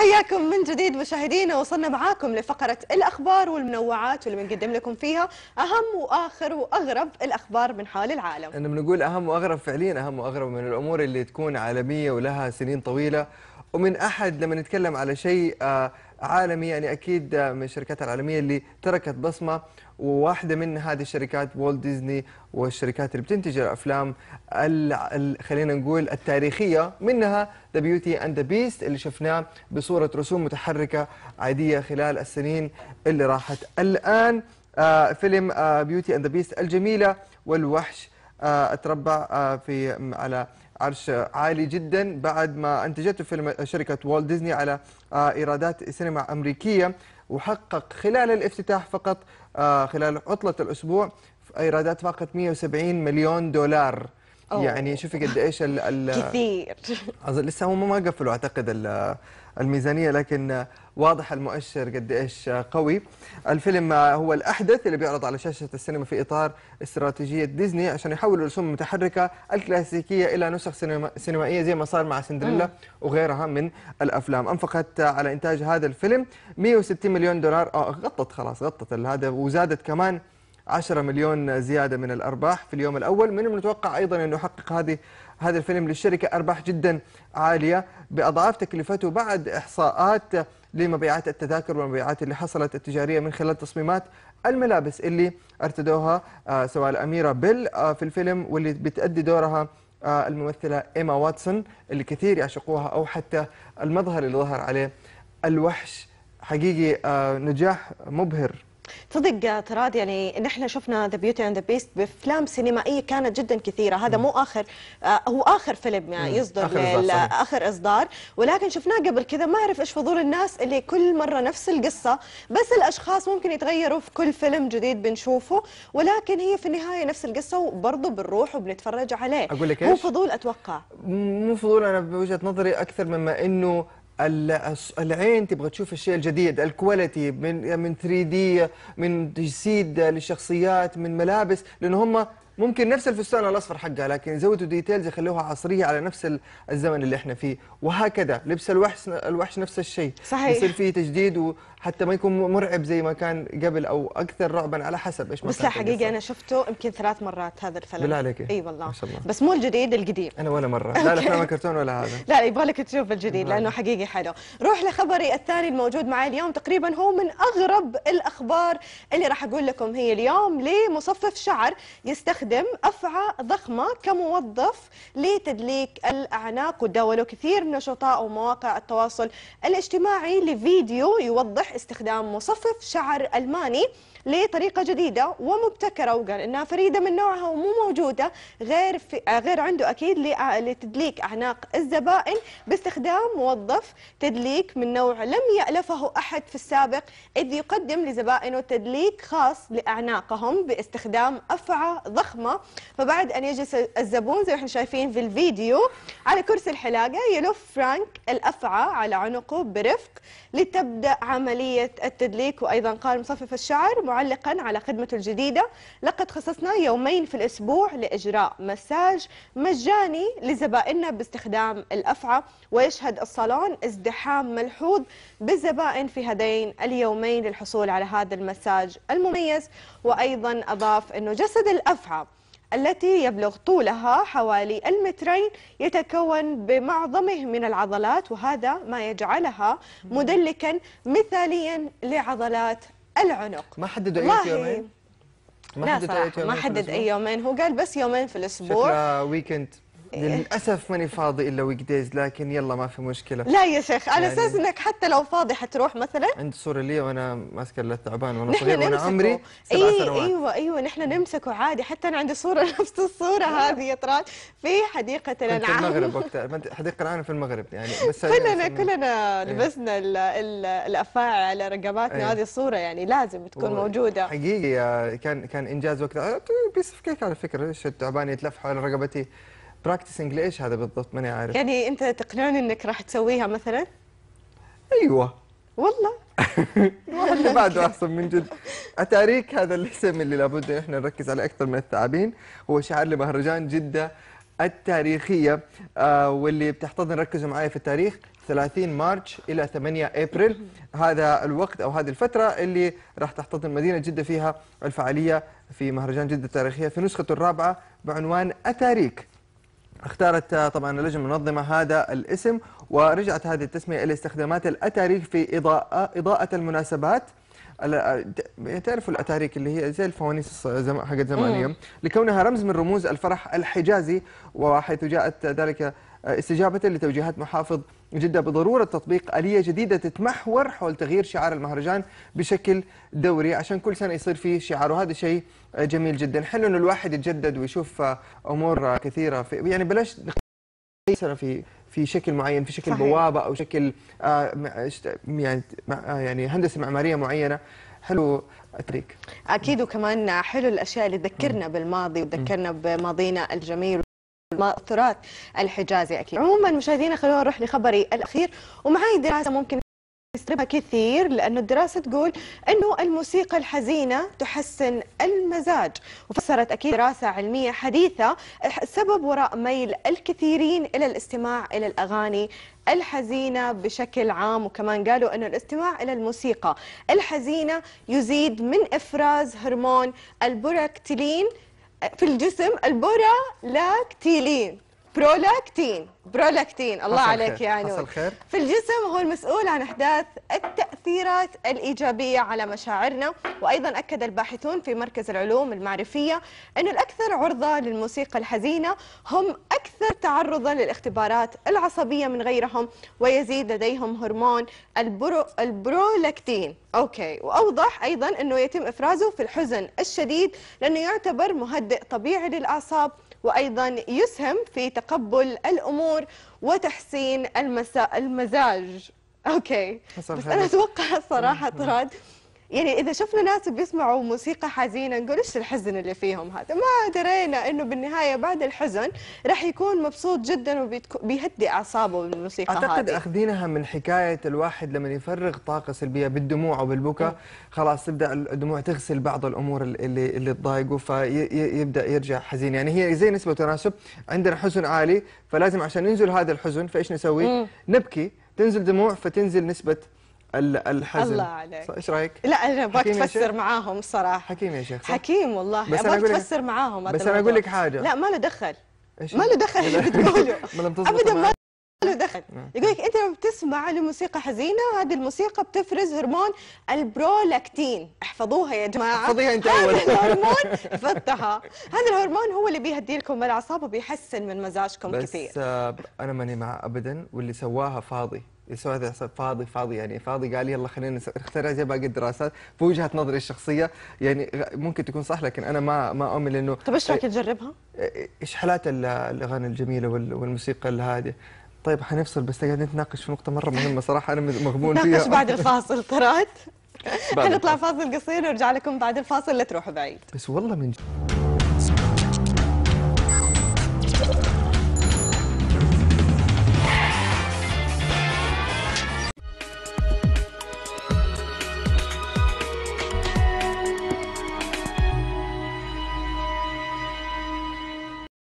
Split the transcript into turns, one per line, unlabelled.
حياكم من جديد مشاهدينا وصلنا معاكم لفقرة الأخبار والمنوعات واللي بنقدم لكم فيها أهم وآخر وأغرب الأخبار من حول العالم.
إحنا بنقول أهم وأغرب فعليا أهم وأغرب من الأمور اللي تكون عالمية ولها سنين طويلة. ومن أحد لما نتكلم على شيء آه، عالمي يعني أكيد آه، من الشركات العالمية اللي تركت بصمة وواحدة من هذه الشركات والت ديزني والشركات اللي بتنتج الأفلام ال- ال- خلينا نقول التاريخية. منها the Beauty and the Beast اللي شفناه بصورة رسوم متحركة عادية خلال السنين اللي راحت. الآن آه، فيلم Beauty and the Beast الجميلة والوحش أتربع في على عرش عالي جدا بعد ما انتجته فيلم شركة والت ديزني على آه، إيرادات سينما أمريكية وحقق خلال الافتتاح فقط آه، خلال عطلة الأسبوع إيرادات فقط 170 مليون دولار.
أوه.
يعني شوفي قد إيش ال- ال-
كثير
لسه هم ما قفلوا أعتقد ال- الميزانية لكن واضح المؤشر قد إيش قوي. الفيلم هو الأحدث اللي بيعرض على شاشة السينما في إطار استراتيجية ديزني عشان يحول الرسوم المتحركة الكلاسيكية إلى نسخ سينما سينمائية زي ما صار مع سندريلا وغيرها من الأفلام. أنفقت على إنتاج هذا الفيلم 160 مليون دولار آه غطت خلاص غطت هذا وزادت كمان 10 مليون زيادة من الأرباح في اليوم الأول. من المتوقع أيضا انه يحقق هذه هذا الفيلم للشركة أرباح جدا عالية بأضعاف تكلفته بعد إحصاءات لمبيعات التذاكر والمبيعات اللي حصلت التجارية من خلال تصميمات الملابس اللي ارتدوها آه، سواء الأميرة بيل آه، في الفيلم واللي بتأدي دورها آه، الممثلة إيما واتسون اللي كثير يعشقوها أو حتى المظهر اللي ظهر عليه. الوحش حقيقي نجاح مبهر.
تصدق تراد يعني نحن شفنا the Beauty and the Beast بأفلام سينمائية كانت جدا كثيرة هذا مو آخر آه هو آخر فيلم يعني. يصدر
آخر إصدار.
آخر إصدار ولكن شفناه قبل كذا ما أعرف إيش فضول الناس اللي كل مرة نفس القصة بس الأشخاص ممكن يتغيروا في كل فيلم جديد بنشوفه ولكن هي في النهاية نفس القصة وبرضه بنروح وبنتفرج عليه
أقول لك
هو
إيش؟
فضول أتوقع
مو فضول أنا بوجهة نظري أكثر مما إنه العين تبغى تشوف الشيء الجديد ال quality من من 3D من تجسيد للشخصيات من ملابس لأنه هم ممكن نفس الفستان الأصفر حقها لكن يزودوا details يخلوها عصرية على نفس ال- الزمن اللي إحنا فيه وهكذا لبس الوحش الوحش نفس الشيء
صحيح.
يصير فيه تجديد وحتى ما يكون مرعب زي ما كان قبل أو أكثر رعبا على حسب إيش ما
بس لا حقيقه. أنا شفته يمكن ثلاث مرات هذا الفيلم
بالله عليك.
إي والله
ما شاء الله.
بس مو الجديد القديم
أنا ولا مرة لا الافلام الكرتون ولا هذا
لا يبغى لك تشوف الجديد
لأنه.
حقيقي حلو روح لخبري الثاني الموجود معي اليوم تقريبا هو من أغرب الأخبار اللي راح أقول لكم هي اليوم لمصفف شعر يستخدم أفعى ضخمة كموظف لتدليك الأعناق وداولوا كثير من نشطاء ومواقع التواصل الاجتماعي لفيديو يوضح استخدام مصفف شعر ألماني. لطريقة جديدة ومبتكرة وقال إنها فريدة من نوعها ومو موجودة غير في آه، غير عنده أكيد لأ- لتدليك أعناق الزبائن باستخدام موظف تدليك من نوع لم يألفه أحد في السابق إذ يقدم لزبائنه تدليك خاص لأعناقهم باستخدام أفعى ضخمة. فبعد أن يجلس الزبون زي ما إحنا شايفين في الفيديو على كرسي الحلاقة يلف فرانك الأفعى على عنقه برفق لتبدأ عملية التدليك وأيضا قال مصفف الشعر معلقا على خدمته الجديدة. لقد خصصنا يومين في الأسبوع لإجراء مساج مجاني لزبائننا باستخدام الأفعى ويشهد الصالون ازدحام ملحوظ بالزبائن في هذين اليومين للحصول على هذا المساج المميز. وأيضا أضاف أنه جسد الأفعى التي يبلغ طولها حوالي المترين يتكون بمعظمه من العضلات وهذا ما يجعلها مدلكا مثاليا لعضلات العنق.
ما حددوا أي يومين؟
لا
حددوا
صراحة
يومين
ما حدد؟ أي يومين. هو قال بس يومين في الأسبوع.
شكلها weekend للأسف ماني فاضي إلا weekdays لكن يلا ما في مشكلة.
لا يا شيخ على
يعني-
أساس أنك حتى لو فاضي حتروح مثلا؟
عندي صورة لي وأنا ماسكة الثعبان
وأنا
صغير
وأنا
عمري سبع
أي
سنوات.
أيوه أيوه نحن نمسكه عادي. حتى أنا عندي صورة نفس الصورة هذه يا طراد في حديقة
كنت في
الأنعام.
المغرب وقتها. حديقة العالم في المغرب يعني بس
كلنا كلنا
إيه.
لبسنا ال- ال- الافاعي على رقباتنا.
إيه.
هذه الصورة يعني لازم تكون موجودة.
حقيقي كان كان إنجاز وقتها. piece of cake على فكره إيش الثعبان يتلف حول رقبتي. practicing لايش هذا بالضبط ماني عارف.
يعني أنت تقنعني إنك راح تسويها مثلا؟
أيوه.
والله.
اللي بعده أحسن من جد. أتاريك هذا الاسم اللي لابد إن إحنا نركز عليه أكثر من الثعابين. هو شعار لمهرجان جدة التاريخية آه، واللي بتحتضن ركزوا معي في التاريخ 30 مارش إلى 8 أبريل. هذا الوقت أو هذه الفترة اللي راح تحتضن مدينة جدة فيها الفعالية في مهرجان جدة التاريخية في نسخته الرابعة بعنوان أتاريك. اختارت طبعا اللجنه المنظمة هذا الاسم ورجعت هذه التسمية إلى استخدامات الاتاريك في اضاءه إضاءة المناسبات. ال- تعرفوا الاتاريك اللي هي زي الفوانيس حقت زمان اليوم لكونها رمز من رموز الفرح الحجازي وحيث جاءت ذلك استجابة لتوجيهات محافظ جدة بضرورة تطبيق آلية جديدة تتمحور حول تغيير شعار المهرجان بشكل دوري. عشان كل سنة يصير فيه شعار وهذا شيء جميل جدا. حلو إنه الواحد يتجدد ويشوف آه، كثيرة في يعني بلاش سنة في في شكل معين في شكل
صحيح.
بوابة أو شكل آه، يعني آه، يعني هندسة معمارية معينة. حلو التريك
أكيد. وكمان حلو الأشياء اللي تذكرنا بالماضي وتذكرنا بماضينا الجميل. التراث الحجازي أكيد. عموما مشاهدينا خلونا نروح لخبري الأخير. ومعي دراسة ممكن نستخدمها كثير لأنه الدراسة تقول أنه الموسيقى الحزينة تحسن المزاج. وفسرت أكيد دراسة علمية حديثة السبب وراء ميل الكثيرين إلى الاستماع إلى الأغاني الحزينة بشكل عام. وكمان قالوا أنه الاستماع إلى الموسيقى الحزينة يزيد من إفراز هرمون البوراكتيلين في الجسم البورالاكتيلين برولاكتين برولاكتين الله عليك. يا نور. في الجسم هو المسؤول عن أحداث التأثيرات الإيجابية على مشاعرنا وأيضا أكد الباحثون في مركز العلوم المعرفية أن الأكثر عرضة للموسيقى الحزينة هم أكثر تعرضا للاختبارات العصبية من غيرهم ويزيد لديهم هرمون البرو البرولاكتين. okay. وأوضح أيضا أنه يتم إفرازه في الحزن الشديد لأنه يعتبر مهدئ طبيعي للأعصاب وأيضا يسهم في تقبل الأمور وتحسين المسا... المزاج.
okay.
بس. أنا أتوقع صراحة طراد يعني إذا شفنا ناس بيسمعوا موسيقى حزينة نقول إيش الحزن اللي فيهم هذا؟ ما درينا إنه بالنهاية بعد الحزن راح يكون مبسوط جدا وبيهدي أعصابه بالموسيقى
أعتقد
هذه.
أخذينها من حكاية الواحد لما يفرغ طاقة سلبية بالدموع وبالبكاء خلاص تبدأ الدموع تغسل بعض الأمور اللي اللي تضايقه فيبدأ يرجع حزين. يعني هي زي نسبة وتناسب عندنا حزن عالي فلازم عشان ينزل هذا الحزن فإيش نسوي؟
مم.
نبكي. تنزل دموع فتنزل نسبة ال- الحزن
الله عليك.
إيش رأيك؟
لا
أنا أبغاك
تفسر؟ معاهم صراحة
حكيم يا شيخ؟
حكيم والله
بس أبغاك
تفسر معاهم
بس أقول
الموضوع.
لك حاجة.
لا ما له دخل؟ ما له دخل اللي بتقوله ابدا ما. له دخل. يقول لك أنت لما بتسمع لموسيقى حزينة هذه الموسيقى بتفرز هرمون البرولاكتين احفظوها يا جماعة.
احفظيها أنت
هذا
أول.
الهرمون حفظتها هذا الهرمون هو اللي بيهدي لكم الاعصاب وبيحسن من مزاجكم
بس
كثير.
آه، أنا ماني مع ابدا واللي سواها فاضي. هذا فاضي فاضي يعني. فاضي قال يلا خلينا نخترع زي باقي الدراسات. في وجهة نظري الشخصية يعني ممكن تكون صح لكن أنا ما ما أؤمن لأنه
طيب إيش رايك تجربها؟
إيش حالات ال- الأغاني الجميلة وال- والموسيقى الهادئة؟ طيب حنفصل بس قاعدين نتناقش في نقطة مرة مهمة صراحة أنا مغبون فيها
ناقش بعد الفاصل
بعد
حنطلع. فاصل قصير ونرجع لكم بعد الفاصل لا تروحوا بعيد.
بس والله من جد